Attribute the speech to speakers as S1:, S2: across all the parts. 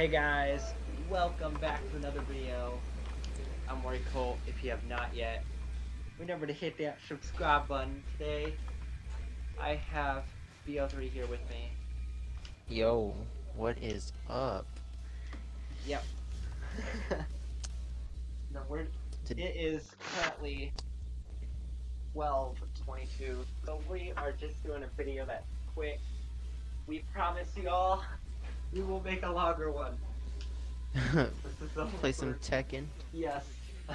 S1: Hey guys, welcome back to another video. I'm Roy Colt. If you have not yet, remember to hit that subscribe button today. I have BO3 here with me.
S2: Yo, what is up?
S1: Yep. no, we're, it is currently 12:22, so we are just doing a video that's quick. We promise y'all we will make a longer one. This is the
S2: Play some Tekken.
S1: Yes.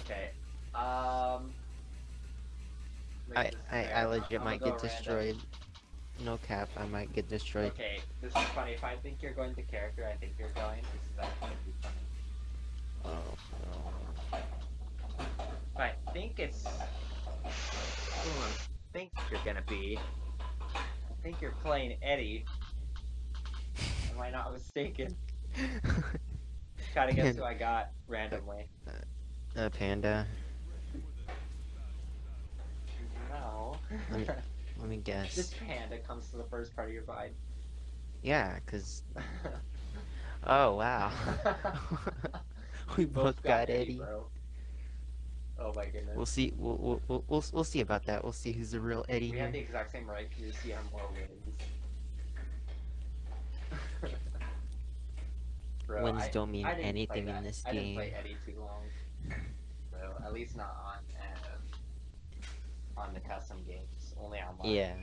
S1: okay. Um.
S2: I, I. I legit might get
S1: random.
S2: destroyed. No cap, I might get destroyed.
S1: Okay, this is funny. If I think you're going to character, I think you're going. This is actually funny.
S2: Oh,
S1: If I think it's. I think you're gonna be. I think you're playing Eddy. Am I not mistaken? Try to guess who I got randomly.
S2: A Panda,
S1: No.
S2: Let me- let me
S1: this panda comes to the first part of your bite.
S2: Yeah, cause. Oh wow. we both got Eddy.
S1: bro. Oh my goodness.
S2: We'll see. We'll, we'll we'll we'll we'll see about that. We'll see who's the real Eddy
S1: we have the exact same right to see how more wins. Bro,
S2: Wins
S1: I-
S2: don't mean
S1: I
S2: anything in this
S1: I didn't play
S2: game.
S1: Eddy too long. So at least not on uh, on the custom games, only online.
S2: Yeah.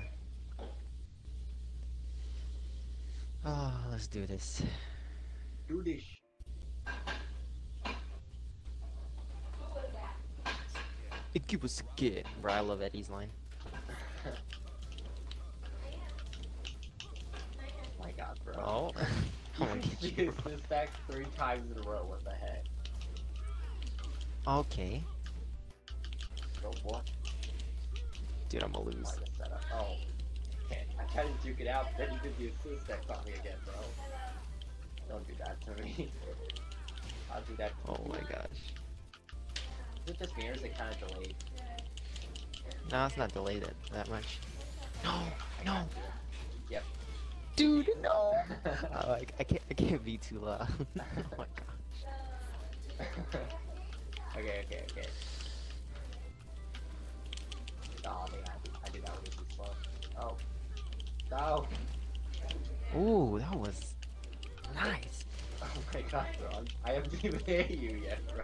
S2: Oh, let's do this.
S1: Do this.
S2: It give us a kid. Bro, I love Eddy's line.
S1: my god, bro.
S2: Oh, I'm
S1: You
S2: get you.
S1: used this back three times in a row. What the heck?
S2: Okay,
S1: Go boy.
S2: dude, I'm gonna lose.
S1: Why the setup? Oh. Okay, I tried to juke it out, then you did the assist X on me again, bro. Don't do that to me. I'll do that to
S2: Oh my gosh.
S1: Is it just me or is it kind of delayed?
S2: No, it's not delayed that, that much. No, no,
S1: Yep.
S2: Dude, no. Oh, I, I can't, I can't be too loud. oh my god.
S1: okay, okay, okay. Oh man, I did, that way too slow. Oh. Oh.
S2: Ooh, that was nice.
S1: Oh my god, bro. I'm- I haven't even hit you yet, bro.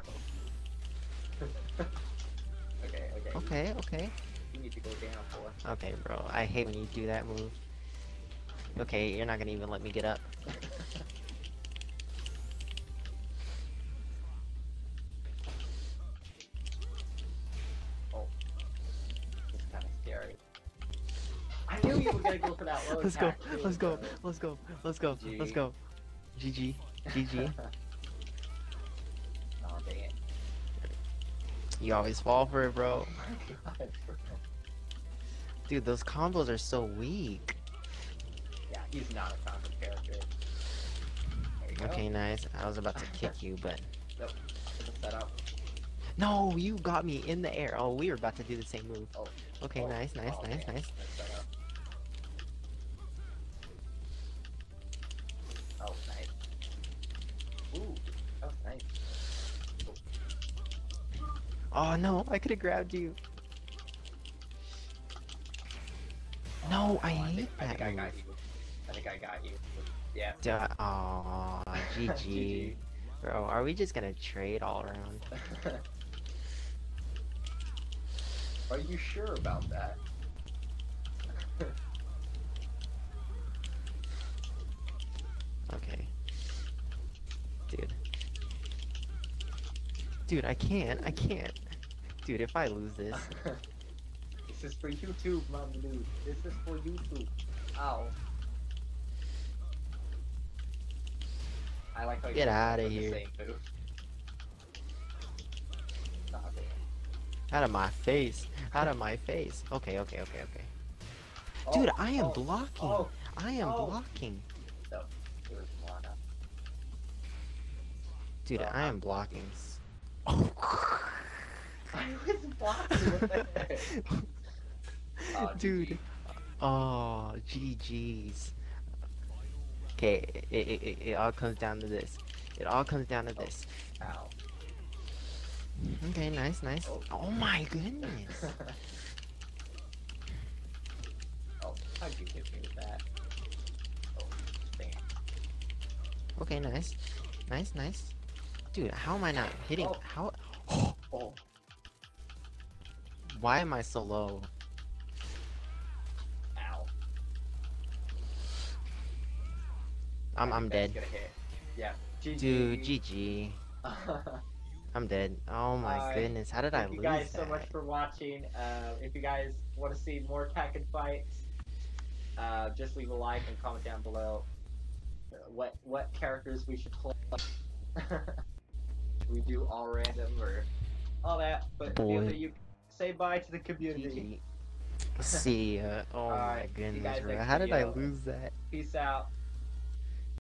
S1: okay, okay.
S2: Okay, okay,
S1: You need to go down for.
S2: okay, bro. I hate when you do that move. Okay, you're not gonna even let me get up.
S1: oh. It's kind of scary. I knew you were gonna go for that low
S2: Let's go,
S1: too,
S2: let's go, let's go, let's go, let's
S1: GG.
S2: go. GG, GG.
S1: oh, dang it.
S2: You always fall for it, bro.
S1: My god, bro.
S2: Dude, those combos are so weak.
S1: He's not a character. There you go.
S2: Okay, nice. I was about to kick you, but
S1: Nope.
S2: No, you got me in the air. Oh, we were about to do the same move.
S1: Oh.
S2: Okay,
S1: Oh,
S2: nice, nice,
S1: oh,
S2: nice,
S1: man,
S2: nice.
S1: nice. Oh, nice. Ooh, that nice.
S2: Oh no, I could have grabbed you. Oh, no, I
S1: Oh,
S2: hate
S1: think, I
S2: that
S1: think I
S2: move.
S1: got you. I think I got you. Yeah.
S2: Duh, Aw, GG.
S1: GG.
S2: Bro, are we just gonna trade all around?
S1: Are you sure about that?
S2: Okay. Dude. Dude, I can't. I can't. Dude, if I lose this.
S1: this is for YouTube, mom dude. This is for YouTube. Ow. I like how you
S2: Get
S1: out of
S2: here.
S1: same move. Stop it.
S2: Out of my face. Out of my face. Okay, okay, okay, okay.
S1: Oh,
S2: Dude, I am
S1: oh,
S2: blocking.
S1: Oh,
S2: I am
S1: oh.
S2: blocking.
S1: no. It was Lana.
S2: Dude,
S1: Well,
S2: I
S1: uh.
S2: I'm blocking. s- Oh.
S1: I was blocking. Oh,
S2: Dude.
S1: GG.
S2: Oh, GG's. Okay, it, it, it, it all comes down to this. It all comes down to this.
S1: Ow.
S2: Okay, nice, nice.
S1: Oh.
S2: Oh my goodness.
S1: oh, how'd you hit me with that? Oh, dang.
S2: Okay, nice. Nice, nice. Dude, how am I not hitting?
S1: Oh.
S2: How?
S1: Oh,
S2: Why am I so low?
S1: ow.
S2: I'm, I'm dead.
S1: Yeah. GG.
S2: Dude, GG. I'm dead. Oh my
S1: Alright,
S2: goodness, how did I lose Thank
S1: you guys
S2: that?
S1: so much for watching. Uh, if you guys want to see more Tekken fights, uh, just leave a like and comment down below uh, what what characters we should play. we do all random or all that? But
S2: Boy.
S1: you say bye to the community.
S2: GG. See ya. Oh my
S1: Alright, see you
S2: goodness, bro. How did I lose that?
S1: Peace out.